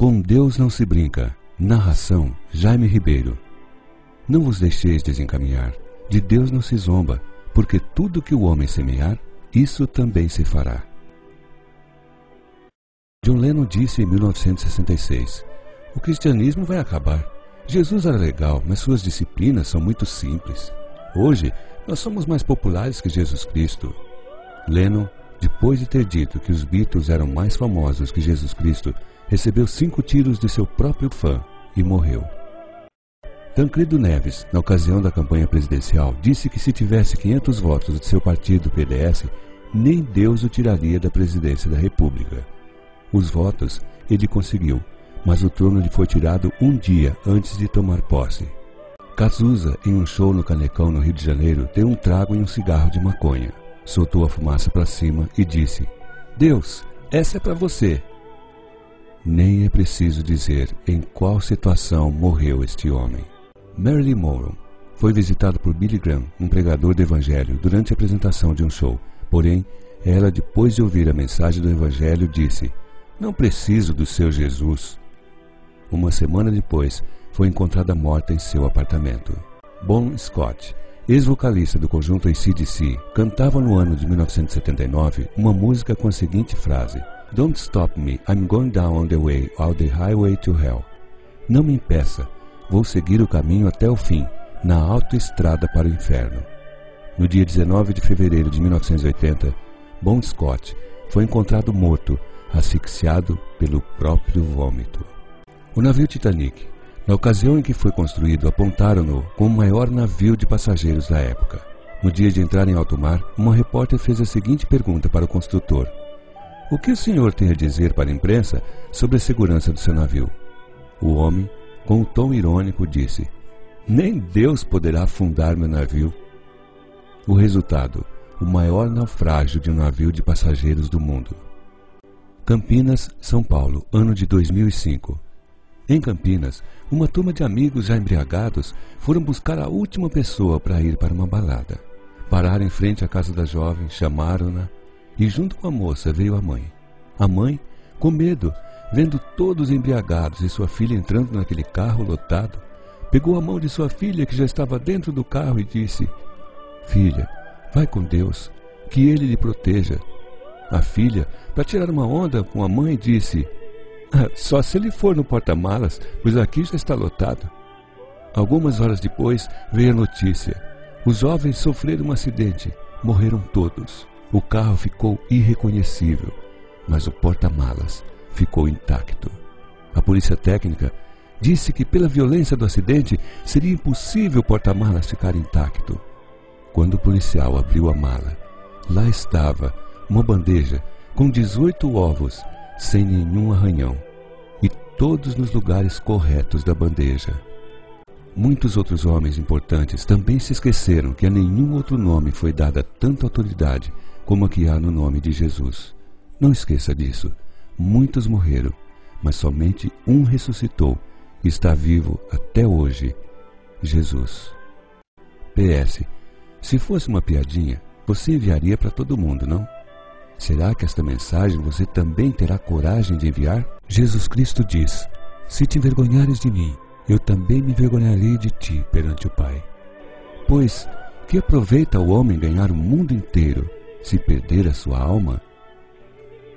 Com Deus não se brinca. Narração Jaime Ribeiro. Não vos deixeis desencaminhar. De Deus não se zomba, porque tudo que o homem semear, isso também se fará. John Lennon disse em 1966: O cristianismo vai acabar. Jesus era legal, mas suas disciplinas são muito simples. Hoje, nós somos mais populares que Jesus Cristo. Lennon, depois de ter dito que os Beatles eram mais famosos que Jesus Cristo, recebeu cinco tiros de seu próprio fã e morreu. Tancredo Neves, na ocasião da campanha presidencial, disse que se tivesse 500 votos de seu partido PDS, nem Deus o tiraria da presidência da República. Os votos ele conseguiu, mas o trono lhe foi tirado um dia antes de tomar posse. Cazuza, em um show no Canecão, no Rio de Janeiro, deu um trago e um cigarro de maconha. Soltou a fumaça para cima e disse: Deus, essa é para você. Nem é preciso dizer em qual situação morreu este homem. Marilyn Monroe foi visitada por Billy Graham, um pregador do Evangelho, durante a apresentação de um show. Porém, ela, depois de ouvir a mensagem do Evangelho, disse: Não preciso do seu Jesus. Uma semana depois, foi encontrada morta em seu apartamento. Bon Scott, ex-vocalista do conjunto ACDC, cantava no ano de 1979 uma música com a seguinte frase: Don't stop me, I'm going down on the way, all the highway to hell. Não me impeça, vou seguir o caminho até o fim, na autoestrada para o inferno. No dia 19 de fevereiro de 1980, Bon Scott foi encontrado morto, asfixiado pelo próprio vômito. O navio Titanic, na ocasião em que foi construído, apontaram-no como o maior navio de passageiros da época. No dia de entrar em alto mar, uma repórter fez a seguinte pergunta para o construtor: O que o senhor tem a dizer para a imprensa sobre a segurança do seu navio? O homem, com um tom irônico, disse: Nem Deus poderá afundar meu navio. O resultado: o maior naufrágio de um navio de passageiros do mundo. Campinas, São Paulo, ano de 2005. Em Campinas, uma turma de amigos já embriagados foram buscar a última pessoa para ir para uma balada. Pararam em frente à casa da jovem, chamaram-na e, junto com a moça, veio a mãe. A mãe, com medo, vendo todos embriagados e sua filha entrando naquele carro lotado, pegou a mão de sua filha que já estava dentro do carro e disse: Filha, vai com Deus, que Ele lhe proteja. A filha, para tirar uma onda com a mãe, disse: Só se ele for no porta-malas, pois aqui já está lotado. Algumas horas depois veio a notícia. Os jovens sofreram um acidente, morreram todos. O carro ficou irreconhecível, mas o porta-malas ficou intacto. A polícia técnica disse que, pela violência do acidente, seria impossível o porta-malas ficar intacto. Quando o policial abriu a mala, lá estava uma bandeja com 18 ovos sem nenhum arranhão, e todos nos lugares corretos da bandeja. Muitos outros homens importantes também se esqueceram que a nenhum outro nome foi dada tanta autoridade como a que há no nome de Jesus. Não esqueça disso. Muitos morreram, mas somente um ressuscitou e está vivo até hoje: Jesus. PS. Se fosse uma piadinha, você enviaria para todo mundo, não? Será que esta mensagem você também terá coragem de enviar? Jesus Cristo diz: Se te envergonhares de mim, eu também me envergonharei de ti perante o Pai. Pois, que aproveita o homem ganhar o mundo inteiro se perder a sua alma?